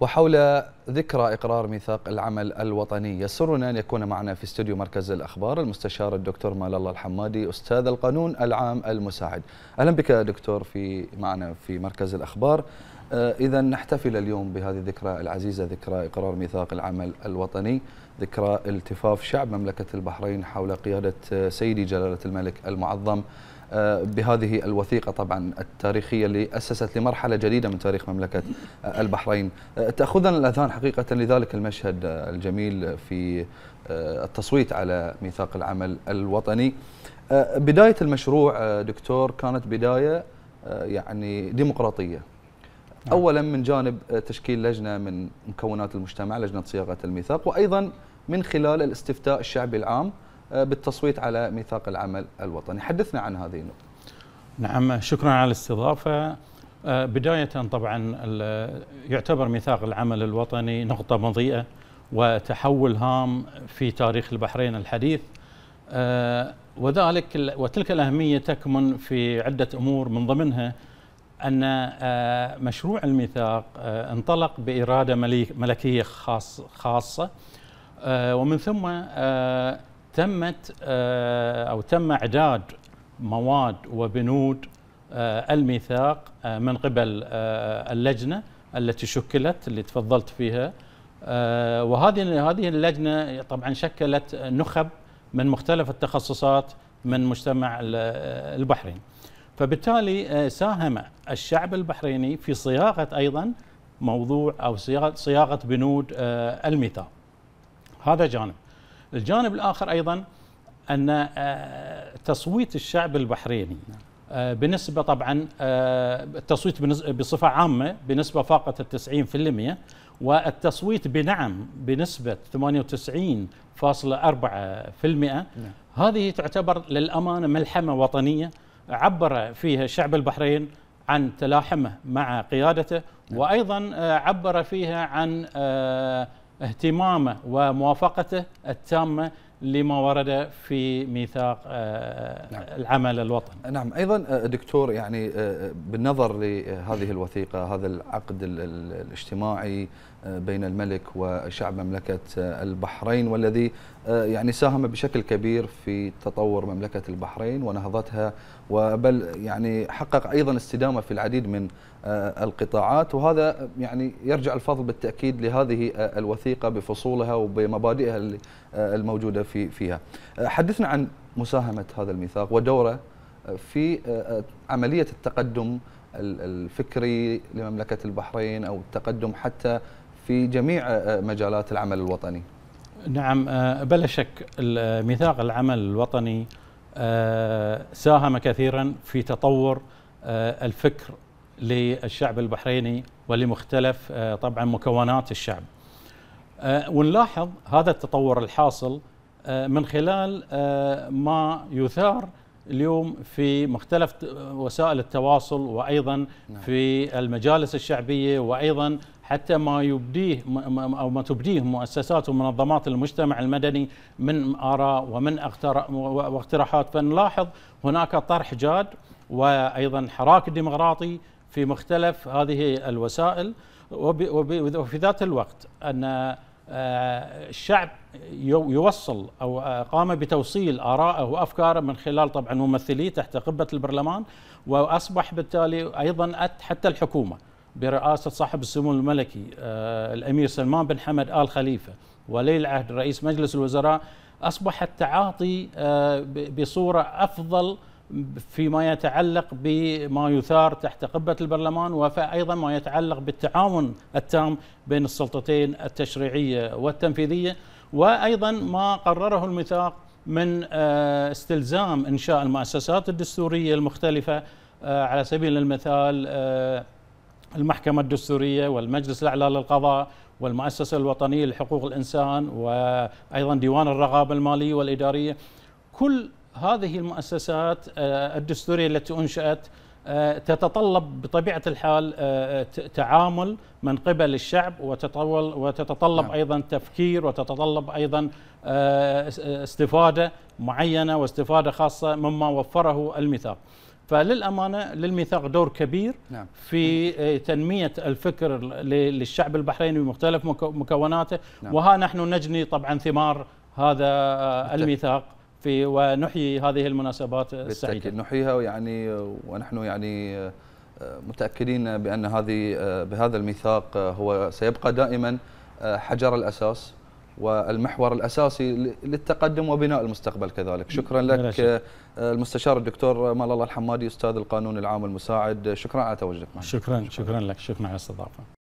وحول ذكرى إقرار ميثاق العمل الوطني. يسرنا أن يكون معنا في استوديو مركز الأخبار المستشار الدكتور مال الله الحمادي أستاذ القانون العام المساعد. أهلا بك دكتور في معنا في مركز الأخبار. آه، إذا نحتفل اليوم بهذه الذكرى العزيزة ذكرى إقرار ميثاق العمل الوطني ذكرى التفاف شعب مملكة البحرين حول قيادة آه، سيدي جلالة الملك المعظم. بهذه الوثيقة طبعا التاريخية اللي أسست لمرحلة جديدة من تاريخ مملكة آه، البحرين. آه، تأخذنا الأذهان حقيقة لذلك المشهد الجميل في التصويت على ميثاق العمل الوطني. بداية المشروع دكتور كانت بداية يعني ديمقراطية. نعم. اولا من جانب تشكيل لجنة من مكونات المجتمع لجنة صياغة الميثاق وأيضا من خلال الاستفتاء الشعبي العام آه، بالتصويت على ميثاق العمل الوطني. حدثنا عن هذه النقطة. نعم شكرا على الاستضافة. آه، بداية طبعا يعتبر ميثاق العمل الوطني نقطة مضيئة وتحول هام في تاريخ البحرين الحديث. آه، وذلك وتلك الأهمية تكمن في عدة أمور من ضمنها أن مشروع الميثاق انطلق بإرادة ملكية خاص خاصة. ومن ثم تمت آه، أو تم إعداد مواد وبنود آه، الميثاق آه، من قبل اللجنة التي شكلت اللي تفضلت فيها. وهذه هذه اللجنة طبعا شكلت نخب من مختلف التخصصات من مجتمع البحرين. فبالتالي ساهم الشعب البحريني في صياغة أيضا موضوع أو صياغة بنود الميثاق. هذا جانب. الجانب الآخر أيضا أن آه، تصويت الشعب البحريني آه، بنسبة طبعا آه، التصويت بصفة عامة بنسبة فاقت التسعين في المية والتصويت بنعم بنسبة 98.4% نعم. هذه تعتبر للأمانة ملحمة وطنية عبر فيها شعب البحرين عن تلاحمه مع قيادته نعم. وأيضا عبر فيها عن اهتمامه وموافقته التامة لما ورد في ميثاق آه، نعم. العمل الوطني. نعم أيضا آه، دكتور يعني آه، بالنظر لهذه الوثيقة هذا العقد الاجتماعي بين الملك وشعب مملكة البحرين والذي يعني ساهم بشكل كبير في تطور مملكة البحرين ونهضتها وبل يعني حقق أيضا استدامة في العديد من القطاعات وهذا يعني يرجع الفضل بالتأكيد لهذه آه، الوثيقة بفصولها وبمبادئها آه، الموجودة في فيها. حدثنا عن مساهمة هذا الميثاق ودوره في عملية التقدم الفكري لمملكة البحرين أو التقدم حتى في جميع مجالات العمل الوطني. نعم بلا شك ميثاق العمل الوطني ساهم كثيرا في تطور الفكر للشعب البحريني ولمختلف آه، طبعا مكونات الشعب آه، ونلاحظ هذا التطور الحاصل آه، من خلال ما يثار اليوم في مختلف وسائل التواصل وأيضا نعم. في المجالس الشعبية وأيضا حتى ما يبديه أو ما تبديه مؤسسات ومنظمات المجتمع المدني من آراء ومن واقتراحات فنلاحظ هناك طرح جاد وأيضا حراك ديمقراطي في مختلف هذه الوسائل. وفي ذات الوقت أن آه، الشعب يوصل أو آه، قام بتوصيل ارائه وأفكاره من خلال طبعا ممثليه تحت قبة البرلمان وأصبح بالتالي أيضا حتى الحكومة برئاسة صاحب السمو الملكي آه، الأمير سلمان بن حمد آل خليفة ولي العهد رئيس مجلس الوزراء أصبح التعاطي بصورة أفضل فيما يتعلق بما يثار تحت قبة البرلمان وأيضا ما يتعلق بالتعاون التام بين السلطتين التشريعية والتنفيذية. وأيضا ما قرره الميثاق من آه، استلزام إنشاء المؤسسات الدستورية المختلفة آه، على سبيل المثال آه، المحكمة الدستورية والمجلس الأعلى للقضاء والمؤسسة الوطنية لحقوق الإنسان وأيضا ديوان الرغابة المالية والإدارية. كل هذه المؤسسات آه، الدستورية التي أنشأت آه، تتطلب بطبيعة الحال آه، تعامل من قبل الشعب وتطول وتتطلب نعم. أيضا تفكير وتتطلب أيضا استفادة معينة واستفادة خاصة مما وفره الميثاق. فللأمانة للميثاق دور كبير نعم. في تنمية الفكر للشعب البحريني بمختلف مك- مكوناته نعم. وها نحن نجني طبعا ثمار هذا. الميثاق في ونحيي هذه المناسبات السعيدة. بالتأكيد نحييها يعني ونحن يعني متأكدين بأن هذه بهذا الميثاق هو سيبقى دائما حجر الأساس والمحور الأساسي للتقدم وبناء المستقبل كذلك. شكرا لك. المستشار الدكتور مال الله الحمادي أستاذ القانون العام المساعد شكرا على تواجدك معنا شكرا شكرا لك. شكرا على الاستضافة.